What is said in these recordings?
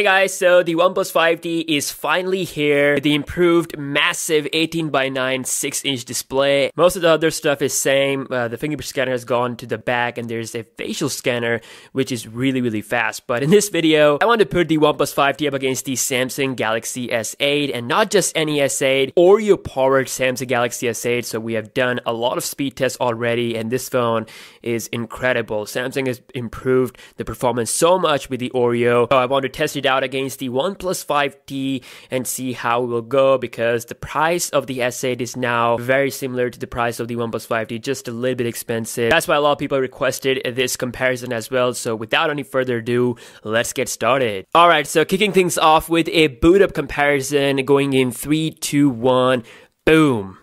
Hey guys, so the OnePlus 5T is finally here the improved massive 18 by 9 6 inch display. Most of the other stuff is same. Uh, the fingerprint scanner has gone to the back and there's a facial scanner which is really really fast. But in this video, I want to put the OnePlus 5T up against the Samsung Galaxy S8 and not just any S8, Oreo powered Samsung Galaxy S8. So we have done a lot of speed tests already and this phone is incredible. Samsung has improved the performance so much with the Oreo. So I want to test it out against the OnePlus 5T and see how it will go because the price of the S8 is now very similar to the price of the OnePlus 5T, just a little bit expensive. That's why a lot of people requested this comparison as well. So without any further ado, let's get started. Alright, so kicking things off with a boot up comparison going in 3, 2, 1, boom.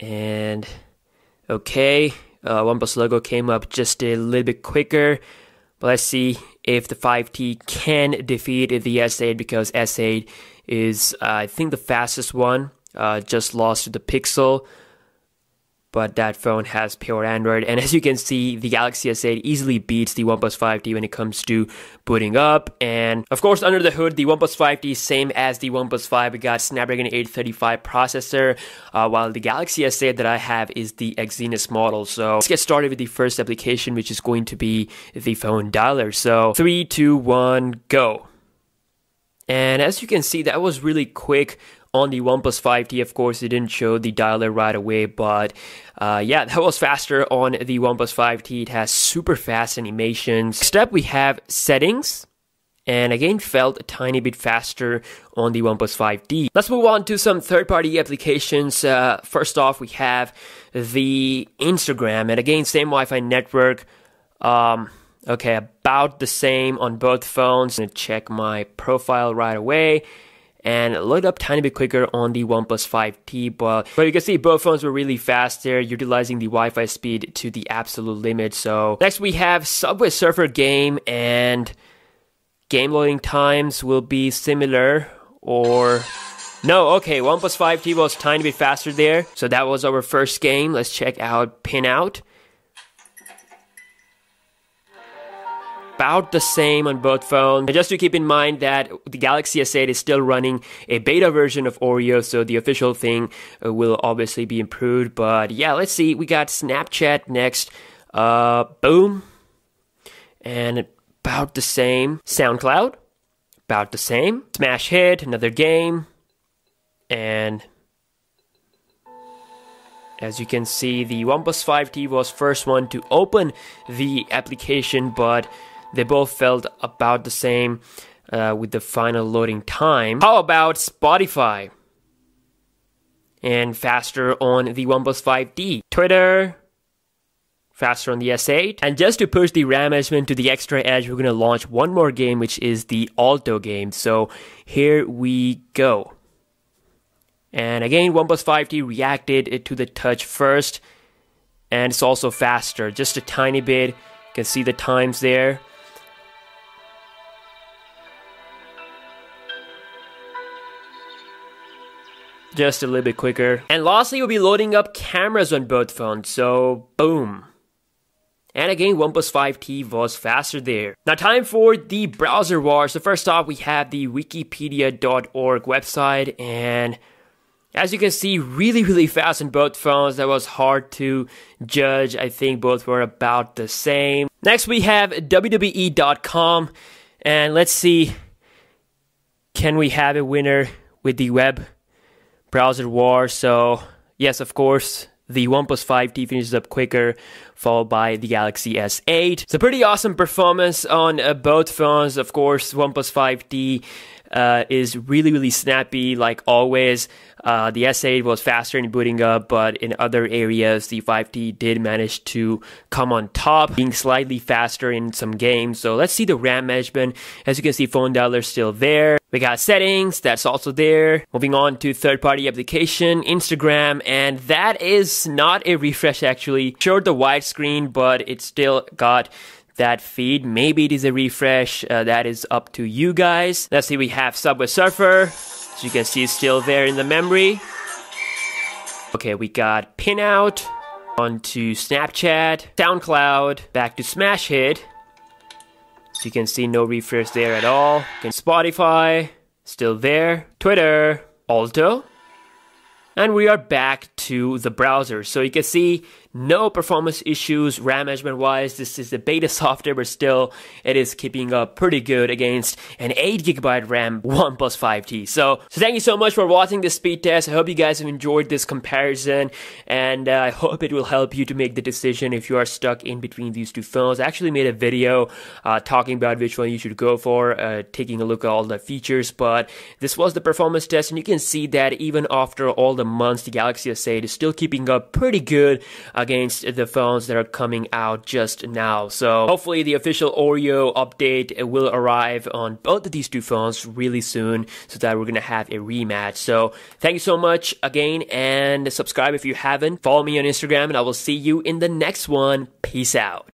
And okay, uh, OnePlus logo came up just a little bit quicker. But let's see if the 5T can defeat the S8 because S8 is, uh, I think, the fastest one. Uh, just lost to the Pixel but that phone has pure Android. And as you can see, the Galaxy S8 easily beats the OnePlus 5T when it comes to booting up. And of course, under the hood, the OnePlus 5T same as the OnePlus 5. We got Snapdragon 835 processor, uh, while the Galaxy S8 that I have is the Exynos model. So let's get started with the first application, which is going to be the phone dialer. So three, two, one, go. And as you can see, that was really quick on the OnePlus 5T, of course, it didn't show the dialer right away, but uh, yeah, that was faster on the OnePlus 5T. It has super fast animations. Next up, we have settings and again felt a tiny bit faster on the OnePlus 5T. Let's move on to some third-party applications. Uh, first off, we have the Instagram, and again, same Wi-Fi network. Um, okay, about the same on both phones. Gonna check my profile right away and load up tiny bit quicker on the OnePlus 5T. But, but you can see both phones were really fast there, utilizing the Wi-Fi speed to the absolute limit. So next we have Subway Surfer game and game loading times will be similar or no, okay, OnePlus 5T was tiny bit faster there. So that was our first game. Let's check out Pinout. About the same on both phones. And just to keep in mind that the Galaxy S8 is still running a beta version of Oreo, so the official thing uh, will obviously be improved. But yeah, let's see. We got Snapchat next. Uh, boom. And about the same. SoundCloud, about the same. Smash Hit, another game. And as you can see, the OnePlus 5T was first one to open the application, but they both felt about the same uh, with the final loading time. How about Spotify? And faster on the OnePlus 5T. Twitter, faster on the S8. And just to push the RAM management to the extra edge, we're going to launch one more game, which is the Alto game. So here we go. And again, OnePlus 5T reacted to the touch first, and it's also faster, just a tiny bit. You can see the times there. Just a little bit quicker. And lastly, we'll be loading up cameras on both phones, so boom. And again, OnePlus 5T was faster there. Now time for the browser wars. So first off, we have the wikipedia.org website and as you can see, really, really fast on both phones. That was hard to judge. I think both were about the same. Next, we have WWE.com. And let's see, can we have a winner with the web browser war. So yes, of course, the OnePlus 5T finishes up quicker, followed by the Galaxy S8. It's a pretty awesome performance on uh, both phones. Of course, OnePlus 5T uh, is really, really snappy, like always. Uh, the S8 was faster in booting up, but in other areas, the 5T did manage to come on top, being slightly faster in some games. So let's see the RAM management. As you can see, phone dialer still there. We got settings, that's also there. Moving on to third party application, Instagram, and that is not a refresh actually. Showed the widescreen, but it still got that feed. Maybe it is a refresh. Uh, that is up to you guys. Let's see, we have Subway Surfer. As you can see, it's still there in the memory. Okay, we got Pinout. On to Snapchat, SoundCloud, back to Smash Hit. So you can see no refresh there at all. Again, Spotify, still there. Twitter, Alto. And we are back to the browser. So you can see no performance issues RAM management wise. This is the beta software, but still it is keeping up pretty good against an 8 gigabyte RAM OnePlus 5T. So, so thank you so much for watching this speed test. I hope you guys have enjoyed this comparison and uh, I hope it will help you to make the decision if you are stuck in between these two phones. I actually made a video uh, talking about which one you should go for, uh, taking a look at all the features, but this was the performance test and you can see that even after all the months, the Galaxy S8 is still keeping up pretty good against the phones that are coming out just now. So hopefully the official Oreo update will arrive on both of these two phones really soon so that we're going to have a rematch. So thank you so much again and subscribe if you haven't. Follow me on Instagram and I will see you in the next one. Peace out.